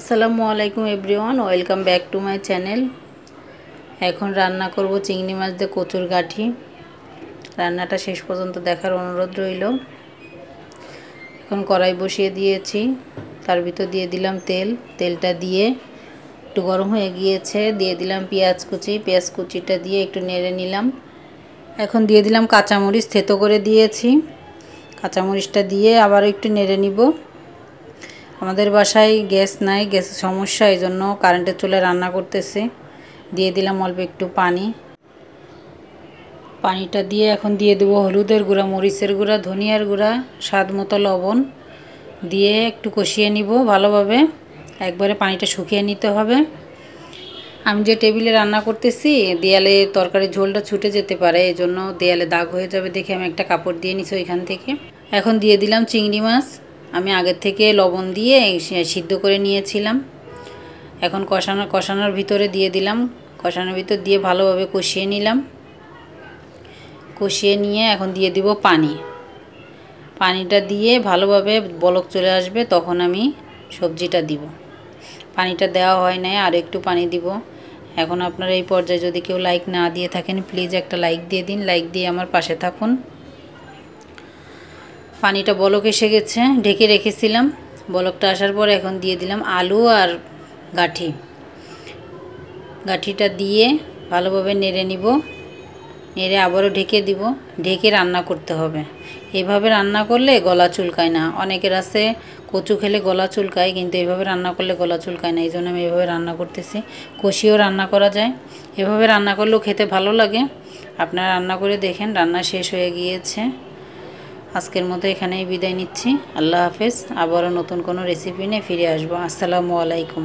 আসসালামু আলাইকুম everyone, welcome back to my channel. এখন রান্না করব চিংড়ি মাছ দিয়ে কচুর গাঠি। রান্নাটা শেষ পর্যন্ত দেখার অনুরোধ রইল। এখন কড়াই বসিয়ে দিয়েছি। তার ভিতর দিয়ে দিলাম তেল। তেলটা দিয়ে একটু গরম হয়ে গিয়েছে, দিয়ে দিলাম পেঁয়াজ কুচি। পেঁয়াজ কুচিটা দিয়ে একটু নেড়ে নিলাম। এখন দিয়ে দিলাম কাঁচামরিচ থেতো করে দিয়েছি। কাঁচামরিচটা দিয়ে আবার একটু নেড়ে নিব। আমাদের বাসায় গ্যাস নাই, গ্যাসের সমস্যা এই জন্য কারেন্টের চুলে রান্না করতেছে। দিয়ে দিলাম অল্প একটু পানি। পানিটা দিয়ে এখন দিয়ে দেবো হলুদের গুঁড়া, মরিচের গুঁড়া, ধনিয়ার গুঁড়া, স্বাদ মতো লবণ। দিয়ে একটু কষিয়ে নিব ভালোভাবে। একবারে পানিটা শুকিয়ে নিতে হবে। আমি যে টেবিলে রান্না করতেছি, দেয়ালে তরকারি ঝোলটা ছুটে যেতে পারে এই জন্য দেয়ালে দাগ হয়ে যাবে দেখে আমি একটা কাপড় দিয়ে নিছি ওইখান থেকে। এখন দিয়ে দিলাম চিংড়ি মাছ। আমি আগের থেকে লবণ দিয়ে সিদ্ধ করে নিয়েছিলাম। এখন কষানো কষানোর ভিতরে দিয়ে দিলাম। কষানোর ভিতর দিয়ে ভালোভাবে কষিয়ে নিলাম। কষিয়ে নিয়ে এখন দিয়ে দিব পানি। পানিটা দিয়ে ভালোভাবে বলক চলে আসবে, তখন আমি সবজিটা দিব। পানিটা দেওয়া হয় নাই, আর একটু পানি দিব। এখন আপনারা এই পর্যায়ে যদি কেউ লাইক না দিয়ে থাকেন প্লিজ একটা লাইক দিয়ে দিন। লাইক দিয়ে আমার পাশে থাকুন। পানিটা বলক এসে গেছে, ঢেকে রেখেছিলাম। বলকটা আসার পর এখন দিয়ে দিলাম আলু আর গাঠি। গাঠিটা দিয়ে ভালোভাবে নেড়ে নিব। নেড়ে আবারও ঢেকে দিব। ঢেকে রান্না করতে হবে। এভাবে রান্না করলে গলা চুলকায় না। অনেকের আছে কচু খেলে গলা চুলকায়, কিন্তু এভাবে রান্না করলে গলা চুলকায় না। এই জন্য আমি এভাবে রান্না করতেছি। কষিয়েও রান্না করা যায়। এভাবে রান্না করলেও খেতে ভালো লাগে। আপনারা রান্না করে দেখেন, রান্না শেষ হয়ে গিয়েছে। আজকের মতো এখানেই বিদায় নিচ্ছি। আল্লাহ হাফেজ। আবারও নতুন কোনো রেসিপি নিয়ে ফিরে আসব। আসসালামু আলাইকুম।